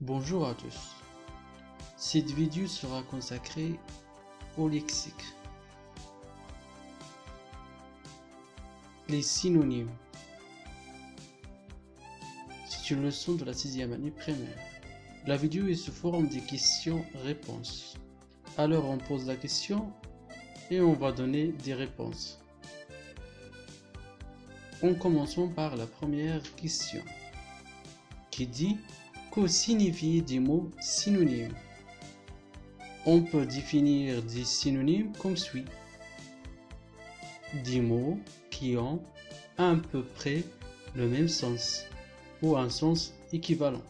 Bonjour à tous. Cette vidéo sera consacrée au lexique. Les synonymes. C'est une leçon de la sixième année primaire. La vidéo est sous forme de questions-réponses. Alors on pose la question et on va donner des réponses. On commençons par la première question qui dit que signifient des mots synonymes On peut définir des synonymes comme suit. Des mots qui ont à peu près le même sens ou un sens équivalent.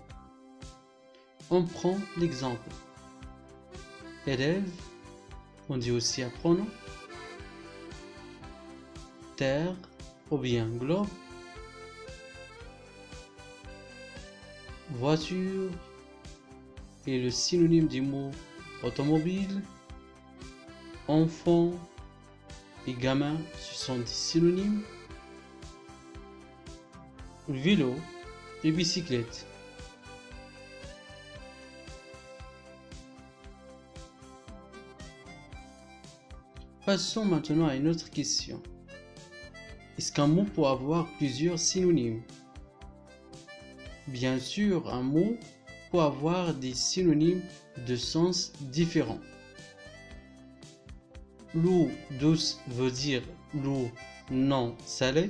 On prend l'exemple. Élève, on dit aussi apprenant. Terre ou bien globe. Voiture est le synonyme du mot automobile. Enfant et gamin, ce sont des synonymes. Vélo et bicyclette. Passons maintenant à une autre question. Est-ce qu'un mot peut avoir plusieurs synonymes? Bien sûr, un mot peut avoir des synonymes de sens différents. L'eau douce veut dire l'eau non salée.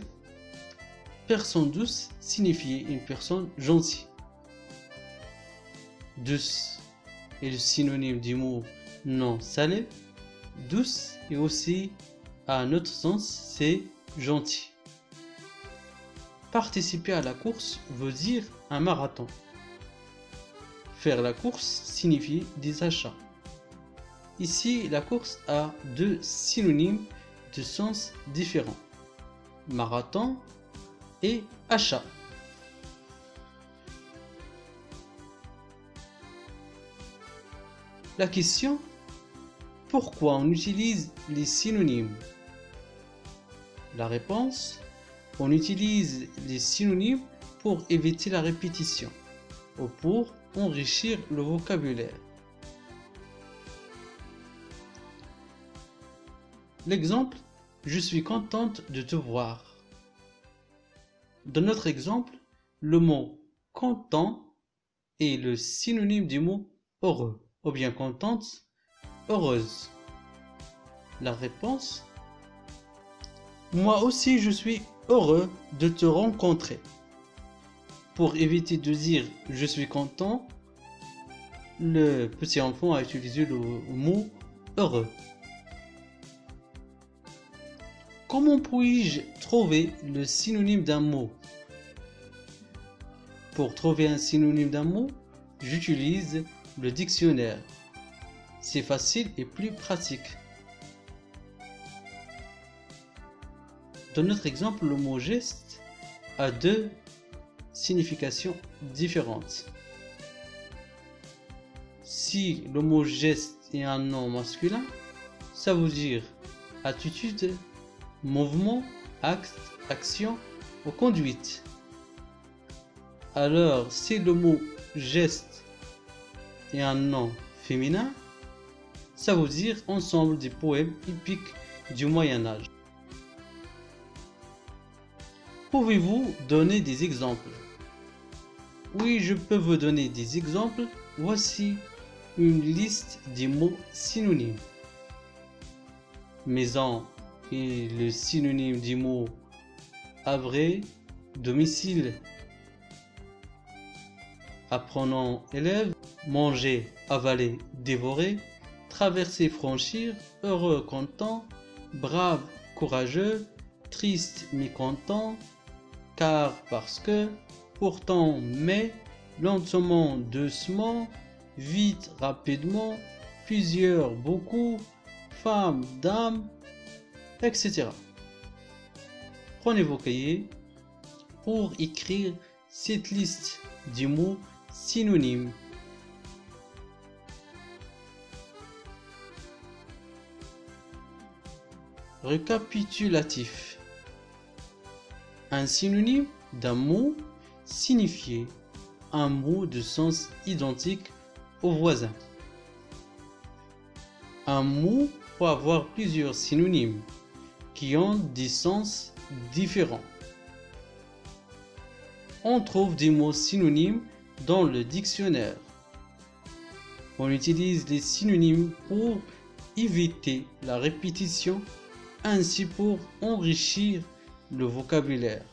Personne douce signifie une personne gentille. Douce est le synonyme du mot non salé. Douce est aussi, à un autre sens, c'est gentil. Participer à la course veut dire un marathon. Faire la course signifie des achats. Ici, la course a deux synonymes de sens différents. Marathon et achat. La question pourquoi on utilise les synonymes? La réponse on utilise les synonymes pour éviter la répétition ou pour enrichir le vocabulaire. L'exemple Je suis contente de te voir. Dans notre exemple, le mot content est le synonyme du mot heureux ou bien contente, heureuse. La réponse Moi aussi je suis heureux de te rencontrer. Pour éviter de dire je suis content, le petit enfant a utilisé le mot heureux. Comment puis-je trouver le synonyme d'un mot? Pour trouver un synonyme d'un mot, j'utilise le dictionnaire. C'est facile et plus pratique. Dans notre exemple, le mot geste a deux significations différentes. Si le mot geste est un nom masculin, ça veut dire attitude, mouvement, acte, action ou conduite. Alors, si le mot geste est un nom féminin, ça veut dire ensemble des poèmes épiques du Moyen Âge. Pouvez-vous donner des exemples? Oui, je peux vous donner des exemples. Voici une liste des mots synonymes. Maison est le synonyme du mot abré, domicile. Apprenant élève, manger, avaler, dévorer, traverser, franchir, heureux, content, brave, courageux, triste, mécontent, car parce que, pourtant, mais, lentement, doucement, vite, rapidement, plusieurs, beaucoup, femme, dame, etc. Prenez vos cahiers pour écrire cette liste de mots synonymes. Récapitulatif un synonyme d'un mot signifié un mot de sens identique au voisin. Un mot peut avoir plusieurs synonymes qui ont des sens différents. On trouve des mots synonymes dans le dictionnaire. On utilise les synonymes pour éviter la répétition ainsi pour enrichir le vocabulaire.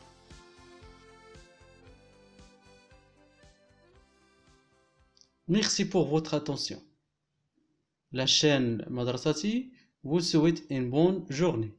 Merci pour votre attention. La chaîne Madrasati vous souhaite une bonne journée.